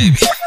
baby.